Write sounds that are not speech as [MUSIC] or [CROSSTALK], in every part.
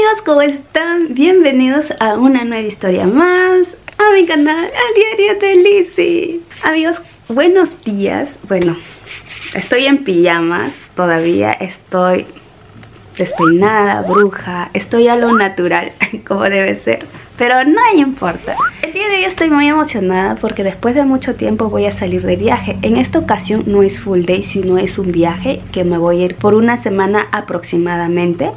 amigos, ¿cómo están? Bienvenidos a una nueva historia más. A mi canal, al diario de Lizzie Amigos, buenos días. Bueno, estoy en pijamas todavía, estoy despeinada, bruja Estoy a lo natural, [LAUGHS] como debe ser Pero no importa. El día de hoy estoy muy emocionada porque después de mucho tiempo voy a salir de viaje. En esta ocasión no es full day, sino es un viaje que me voy a ir por una semana aproximadamente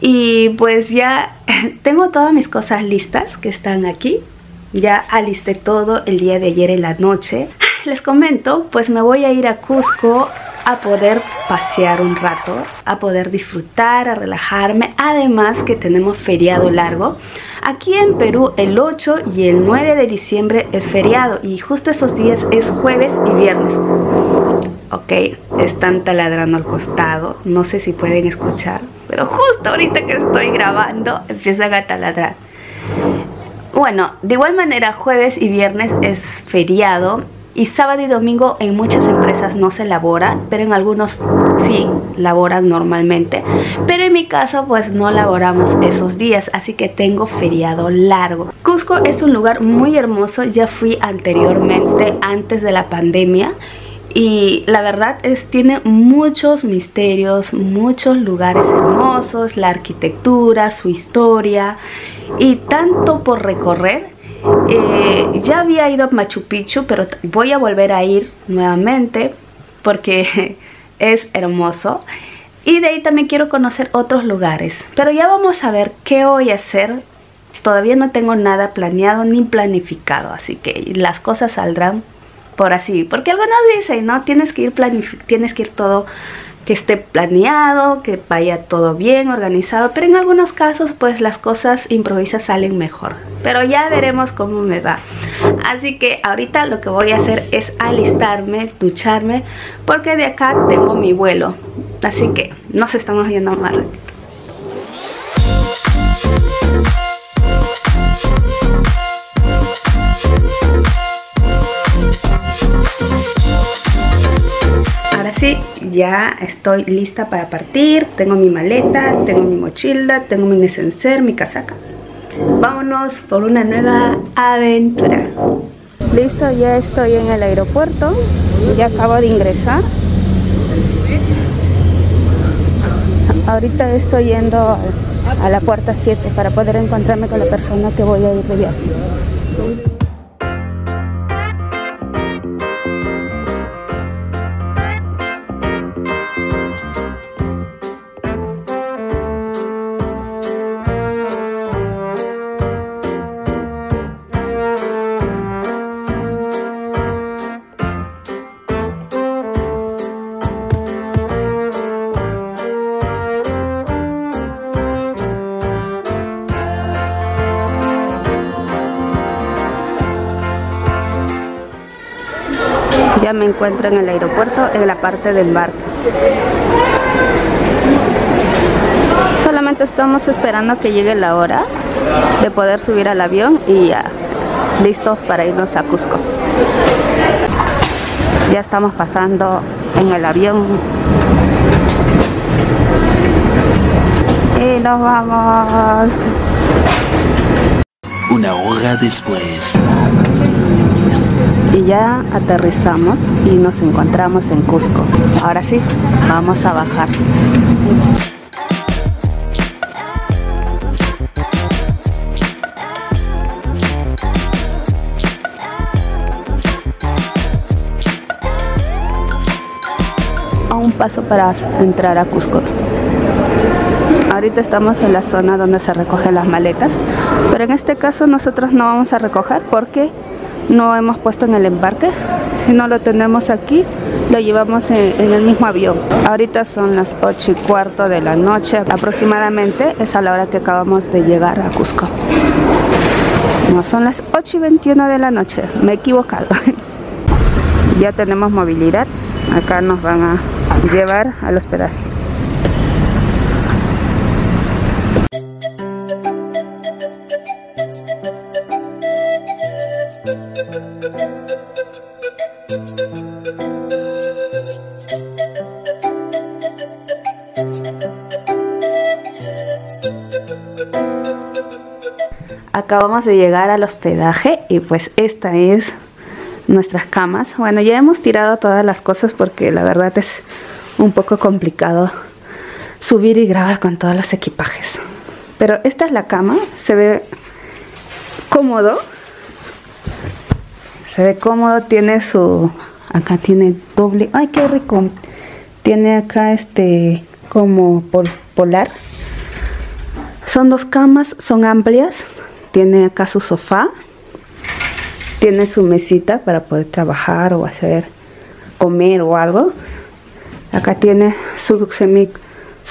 y pues ya [LAUGHS] tengo todas mis cosas listas que están aquí. Ya alisté todo el día de ayer en la noche. Les comento, pues me voy a ir a Cusco a poder pasear un rato, a poder disfrutar, a relajarme. Además que tenemos feriado largo. Aquí en Perú el 8 y el 9 de diciembre es feriado y justo esos días es jueves y viernes. Están taladrando al costado, no sé si pueden escuchar, pero justo ahorita que estoy grabando empiezan a taladrar. Bueno, de igual manera jueves y viernes es feriado y sábado y domingo en muchas empresas no se labora, pero en algunos sí laboran normalmente. Pero en mi caso pues no laboramos esos días, así que tengo feriado largo. Cusco es un lugar muy hermoso, ya fui anteriormente antes de la pandemia y la verdad es tiene muchos misterios, muchos lugares hermosos, la arquitectura, su historia y tanto por recorrer. Eh, ya había ido a Machu Picchu, pero voy a volver a ir nuevamente porque [LAUGHS] es hermoso. Y de ahí también quiero conocer otros lugares. Pero ya vamos a ver qué voy a hacer. Todavía no tengo nada planeado ni planificado, así que las cosas saldrán por así, porque algunos dicen, ¿no? Tienes que ir tienes que ir todo que esté planeado, que vaya todo bien organizado, pero en algunos casos pues las cosas improvisas salen mejor. Pero ya veremos cómo me va. Así que ahorita lo que voy a hacer es alistarme, ducharme, porque de acá tengo mi vuelo. Así que nos estamos viendo más ya estoy lista para partir. Tengo mi maleta, tengo mi mochila, tengo mi neceser, mi casaca. Vámonos por una nueva aventura. Listo, ya estoy en el aeropuerto. Ya acabo de ingresar. Ahorita estoy yendo a la puerta 7 para poder encontrarme con la persona que voy a ir de viaje. Encuentro en el aeropuerto, en la parte del embarque. Solamente estamos esperando que llegue la hora de poder subir al avión y ya listos para irnos a Cusco. Ya estamos pasando en el avión. Y nos vamos. Una hora después y ya aterrizamos y nos encontramos en Cusco. Ahora sí, vamos a bajar. A un paso para entrar a Cusco. Ahorita estamos en la zona donde se recogen las maletas, pero en este caso nosotros no vamos a recoger porque no hemos puesto en el embarque. Si no lo tenemos aquí lo llevamos en, el mismo avión. Ahorita son las 8 y cuarto de la noche aproximadamente. Es a la hora que acabamos de llegar a Cusco. No son las 8 y 21 de la noche. Me he equivocado. [LAUGHS] Ya tenemos movilidad. Acá nos van a llevar al hospedaje Acabamos de llegar al hospedaje y pues esta es nuestras camas. Bueno, ya hemos tirado todas las cosas porque la verdad es un poco complicado subir y grabar con todos los equipajes. Pero esta es la cama, se ve cómodo. Se ve cómodo, tiene su... Acá tiene doble... ¡Ay, qué rico! Tiene acá este como polar. Son dos camas, son amplias. Tiene acá su sofá. Tiene su mesita para poder trabajar o hacer comer o algo. Acá tiene su,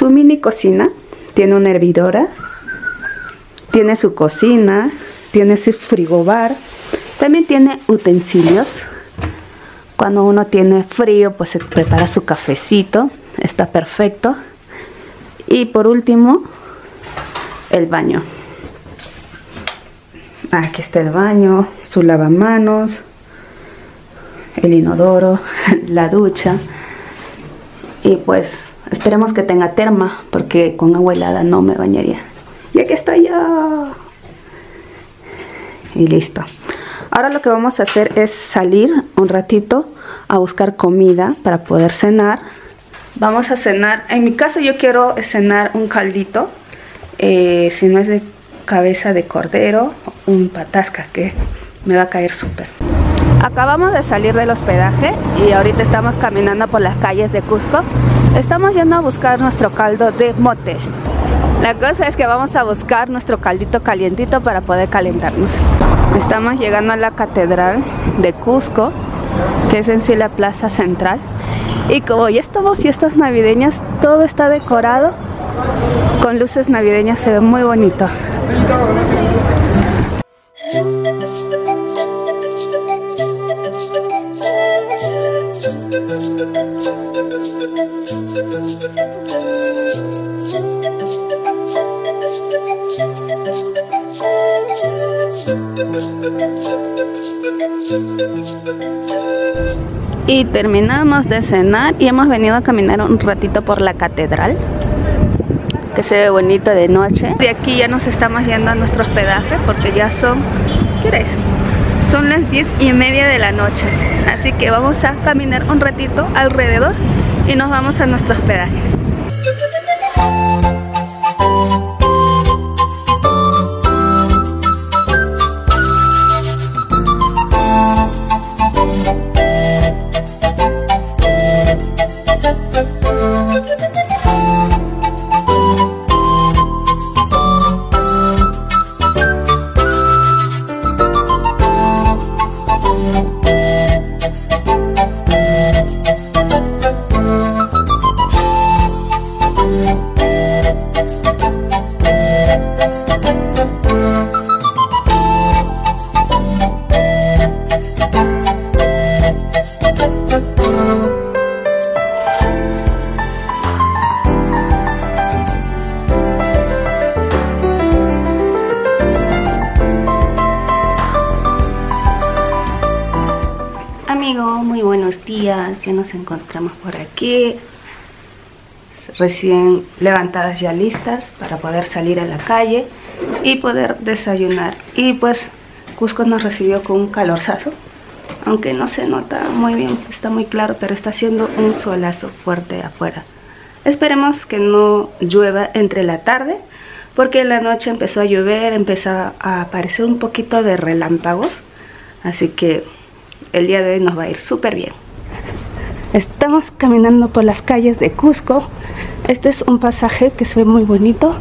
mini cocina. Tiene una hervidora. Tiene su cocina. Tiene su frigobar. También tiene utensilios. Cuando uno tiene frío, pues se prepara su cafecito. Está perfecto. Y por último, el baño. Aquí está el baño, su lavamanos, el inodoro, [LAUGHS] la ducha. Y pues esperemos que tenga terma, porque con agua helada no me bañaría. Y aquí está ya. Y listo. Ahora lo que vamos a hacer es salir un ratito a buscar comida para poder cenar. Vamos a cenar, en mi caso yo quiero cenar un caldito, eh, si no es de cabeza de cordero, un patasca que me va a caer súper. Acabamos de salir del hospedaje y ahorita estamos caminando por las calles de Cusco. Estamos yendo a buscar nuestro caldo de mote. La cosa es que vamos a buscar nuestro caldito calientito para poder calentarnos. Estamos llegando a la catedral de Cusco, que es en sí la plaza central. Y como ya estamos fiestas navideñas, todo está decorado con luces navideñas, se ve muy bonito. Y terminamos de cenar y hemos venido a caminar un ratito por la catedral que se ve bonito de noche. De aquí ya nos estamos yendo a nuestro hospedaje porque ya son, ¿qué Son las 10 y media de la noche. Así que vamos a caminar un ratito alrededor y nos vamos a nuestro hospedaje. Recién levantadas ya listas para poder salir a la calle y poder desayunar. Y pues Cusco nos recibió con un calorzazo aunque no se nota muy bien, está muy claro pero está haciendo un solazo fuerte afuera. Esperemos que no llueva entre la tarde porque en la noche empezó a llover, empezó a aparecer un poquito de relámpagos así que el día de hoy nos va a ir súper bien Estamos caminando por las calles de Cusco. Este es un pasaje que se ve muy bonito.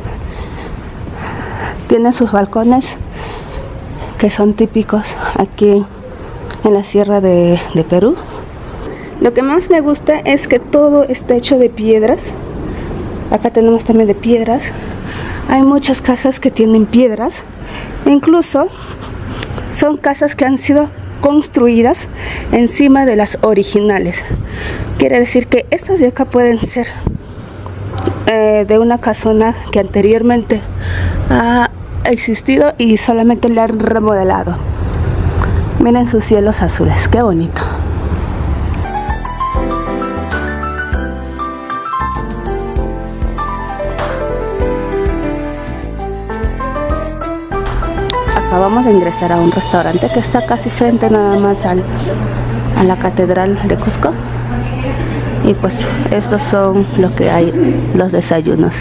Tiene sus balcones que son típicos aquí en la sierra de, de Perú. Lo que más me gusta es que todo está hecho de piedras. Acá tenemos también de piedras. Hay muchas casas que tienen piedras. Incluso son casas que han sido construidas encima de las originales. Quiere decir que estas de acá pueden ser eh, de una casona que anteriormente ha existido y solamente le han remodelado. Miren sus cielos azules, qué bonito. Acabamos de ingresar a un restaurante que está casi frente nada más al, a la catedral de Cusco. Y pues estos son lo que hay los desayunos.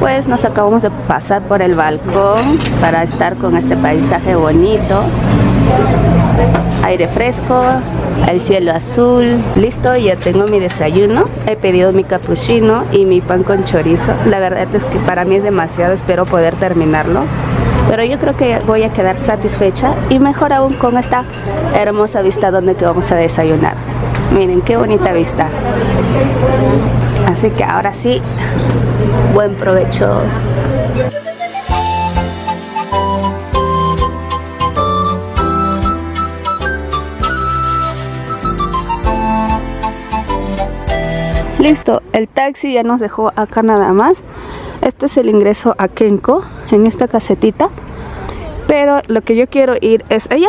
Pues nos acabamos de pasar por el balcón para estar con este paisaje bonito. Aire fresco el cielo azul. Listo ya tengo mi desayuno. He pedido mi cappuccino y mi pan con chorizo. La verdad es que para mí es demasiado espero poder terminarlo pero yo creo que voy a quedar satisfecha y mejor aún con esta hermosa vista donde que vamos a desayunar. Miren qué bonita vista. Así que ahora sí buen provecho Listo, el taxi ya nos dejó acá nada más. Este es el ingreso a Kenko, en esta casetita. Pero lo que yo quiero ir es allá.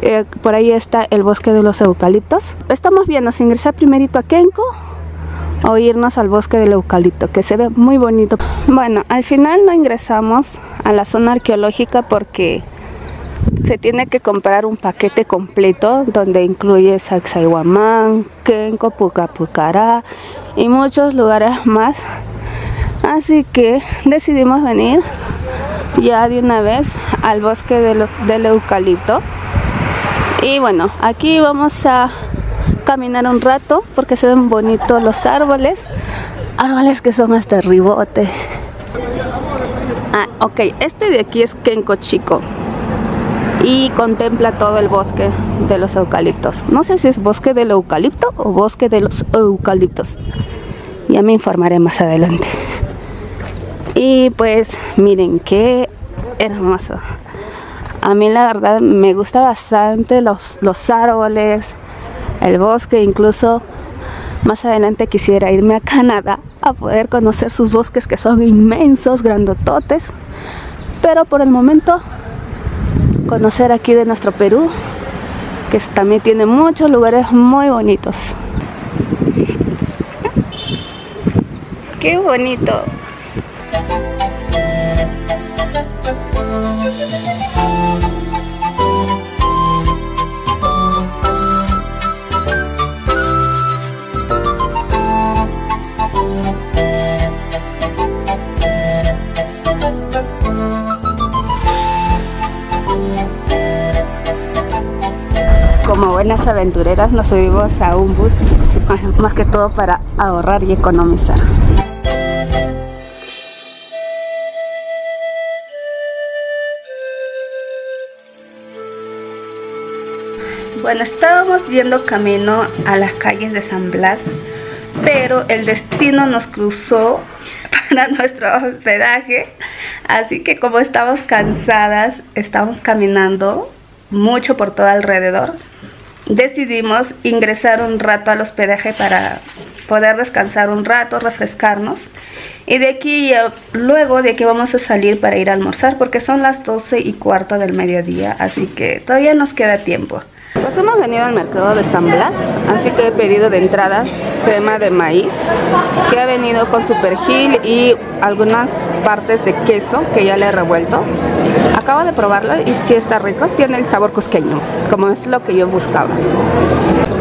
Eh, por ahí está el bosque de los eucaliptos. Estamos viendo si ingresar primerito a Kenko o irnos al bosque del eucalipto, que se ve muy bonito. Bueno, al final no ingresamos a la zona arqueológica porque se tiene que comprar un paquete completo donde incluye Sacsayhuamán, Kenko, Pucapucará y muchos lugares más. Así que decidimos venir ya de una vez al bosque del eucalipto. Y bueno, aquí vamos a caminar un rato porque se ven bonitos los árboles. Árboles que son hasta ribote. Ah, ok, este de aquí es Kenko Chico y contempla todo el bosque de los eucaliptos. No sé si es bosque del eucalipto o bosque de los eucaliptos. Ya me informaré más adelante. Y pues miren qué hermoso. A mí la verdad me gusta bastante los, los árboles, el bosque, incluso más adelante quisiera irme a Canadá a poder conocer sus bosques que son inmensos, grandototes. Pero por el momento conocer aquí de nuestro Perú, que también tiene muchos lugares muy bonitos. [LAUGHS] ¡Qué bonito! Como buenas aventureras nos subimos a un bus, [LAUGHS] más que todo para ahorrar y economizar. Bueno, estábamos yendo camino a las calles de San Blas, pero el destino nos cruzó [LAUGHS] para nuestro hospedaje, así que como estamos cansadas, estamos caminando mucho por todo alrededor decidimos ingresar un rato al hospedaje para poder descansar un rato, refrescarnos. Y de aquí, luego de aquí vamos a salir para ir a almorzar porque son las 12 y cuarto del mediodía, así que todavía nos queda tiempo. Pues hemos venido al mercado de San Blas, así que he pedido de entrada crema de maíz, que ha venido con su perejil y algunas partes de queso que ya le he revuelto. Acabo de probarlo y sí está rico, tiene el sabor cusqueño, como es lo que yo buscaba.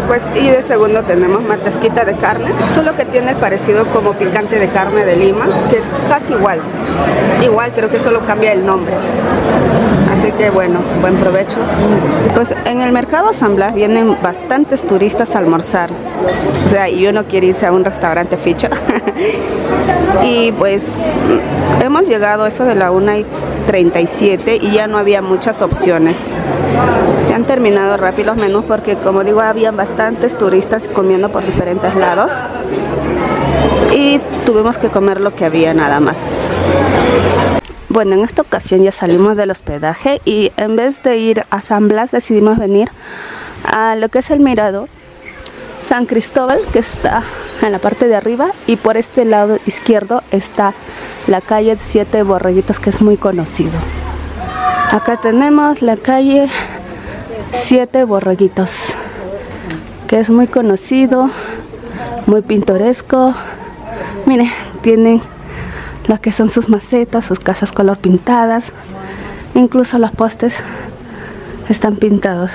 Pues y de segundo tenemos matasquita de carne, solo que tiene parecido como picante de carne de lima, es casi igual. Igual creo que solo cambia el nombre. Así que bueno, buen provecho. Pues en el mercado San Blas vienen bastantes turistas a almorzar. O sea, y uno quiere irse a un restaurante ficho. [LAUGHS] y pues hemos llegado a eso de la 1 y 37 y ya no había muchas opciones. Se han terminado rápido los menús porque como digo había bastantes turistas comiendo por diferentes lados y tuvimos que comer lo que había nada más. Bueno, en esta ocasión ya salimos del hospedaje y en vez de ir a San Blas decidimos venir a lo que es el mirador San Cristóbal que está en la parte de arriba y por este lado izquierdo está la calle Siete Borreguitos que es muy conocido. Acá tenemos la calle Siete Borreguitos que es muy conocido, muy pintoresco. Miren, tienen lo que son sus macetas, sus casas color pintadas. Incluso los postes están pintados.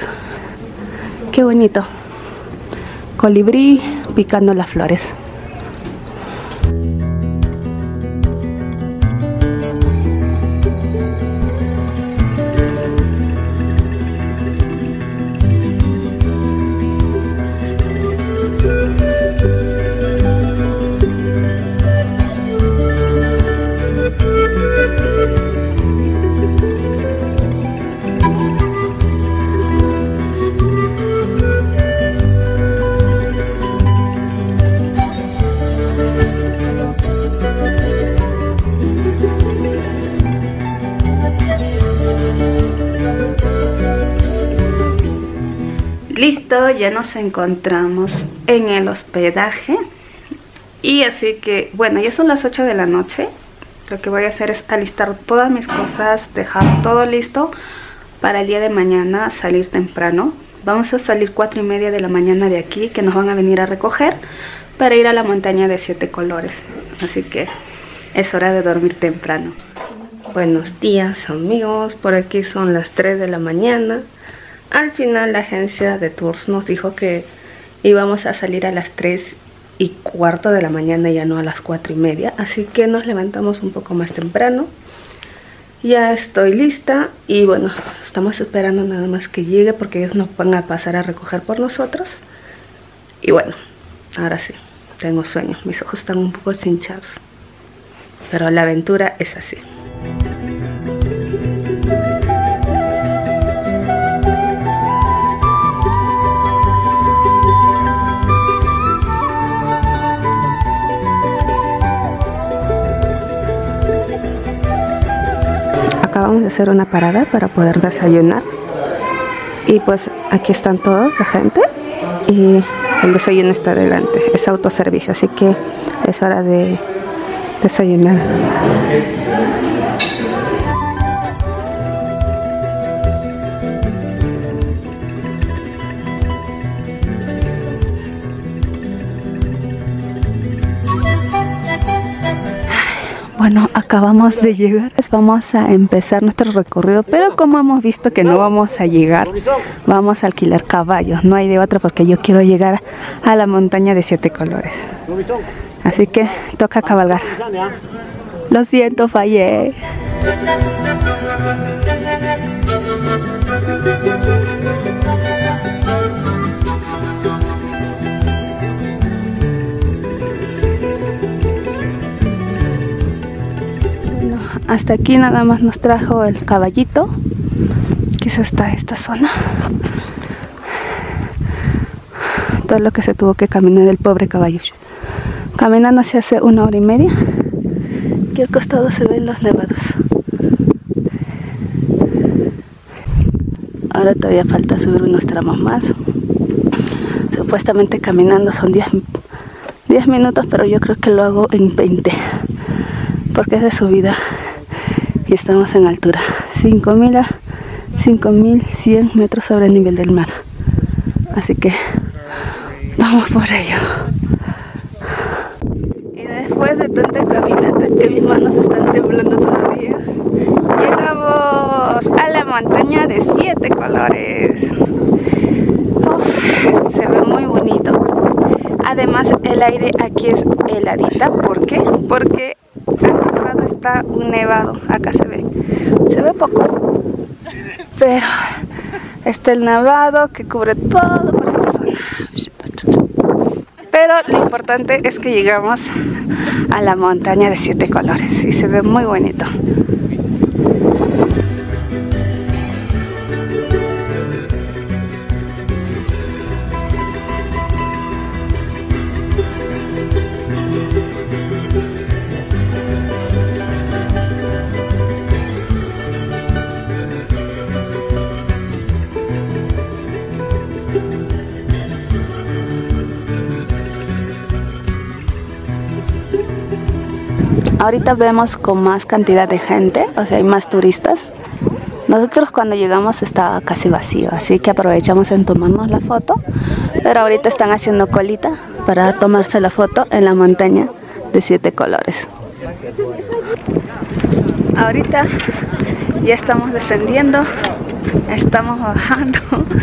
Qué bonito. Colibrí picando las flores. Listo, ya nos encontramos en el hospedaje. Y así que, bueno, ya son las 8 de la noche. Lo que voy a hacer es alistar todas mis cosas, dejar todo listo para el día de mañana salir temprano. Vamos a salir 4 y media de la mañana de aquí, que nos van a venir a recoger para ir a la montaña de siete colores. Así que es hora de dormir temprano. Buenos días amigos, por aquí son las 3 de la mañana. Al final la agencia de tours nos dijo que íbamos a salir a las 3 y cuarto de la mañana, ya no a las 4 y media. Así que nos levantamos un poco más temprano. Ya estoy lista y bueno, estamos esperando nada más que llegue porque ellos nos van a pasar a recoger por nosotros. Y bueno, ahora sí, tengo sueño, mis ojos están un poco hinchados. Pero la aventura es así. Acabamos de hacer una parada para poder desayunar. Y pues aquí están todos la gente y el desayuno está adelante. Es autoservicio así que es hora de desayunar. Bueno, acabamos de llegar. Vamos a empezar nuestro recorrido, pero como hemos visto que no vamos a llegar, vamos a alquilar caballos. No hay de otra porque yo quiero llegar a la montaña de siete colores. Así que toca cabalgar. Lo siento, fallé. Hasta aquí nada más nos trajo el caballito quizás está esta zona. Todo lo que se tuvo que caminar el pobre caballo. Caminando se hace una hora y media y al costado se ven los nevados. Ahora todavía falta subir unos tramos más. Supuestamente caminando son 10, 10 minutos pero yo creo que lo hago en 20 porque es de subida y estamos en altura. 5000 a 5100 metros sobre el nivel del mar. Así que vamos por ello. Y después de tanta caminata que mis manos están temblando todavía. Llegamos a la montaña de siete colores. Se ve muy bonito. Además el aire aquí es heladita. ¿por qué? porque está un nevado, acá se ve, se ve poco, pero está el nevado que cubre todo por esta zona. Pero lo importante es que llegamos a la montaña de siete colores y se ve muy bonito. Ahorita vemos con más cantidad de gente, o sea, hay más turistas. Nosotros cuando llegamos estaba casi vacío, así que aprovechamos en tomarnos la foto. Pero ahorita están haciendo colita para tomarse la foto en la montaña de siete colores. Ahorita Ya estamos descendiendo, estamos bajando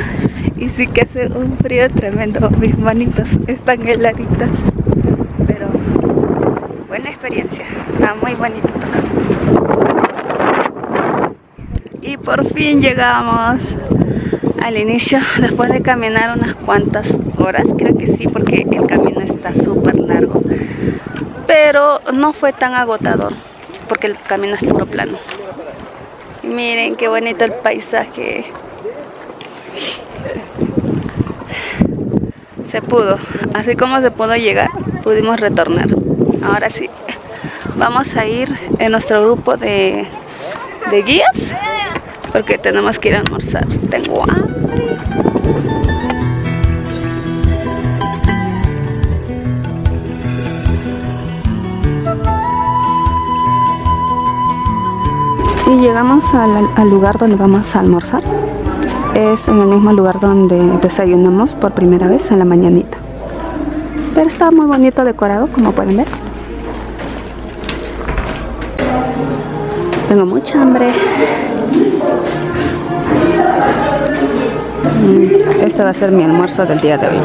[LAUGHS] y sí que hace un frío tremendo. Mis manitos están heladitas, buena experiencia, está muy bonito todo. Y por fin llegamos al inicio, después de caminar unas cuantas horas, creo que sí, porque el camino está súper largo, pero no fue tan agotador, porque el camino es puro plano. Miren qué bonito el paisaje. Se pudo, así como se pudo llegar, pudimos retornar. Ahora sí, vamos a ir en nuestro grupo de, de guías porque tenemos que ir a almorzar. Tengo hambre. Y llegamos al, al lugar donde vamos a almorzar. Es en el mismo lugar donde desayunamos por primera vez en la mañanita. Pero está muy bonito decorado, como pueden ver. Tengo mucha hambre. Mm, Este va a ser mi almuerzo del día de hoy.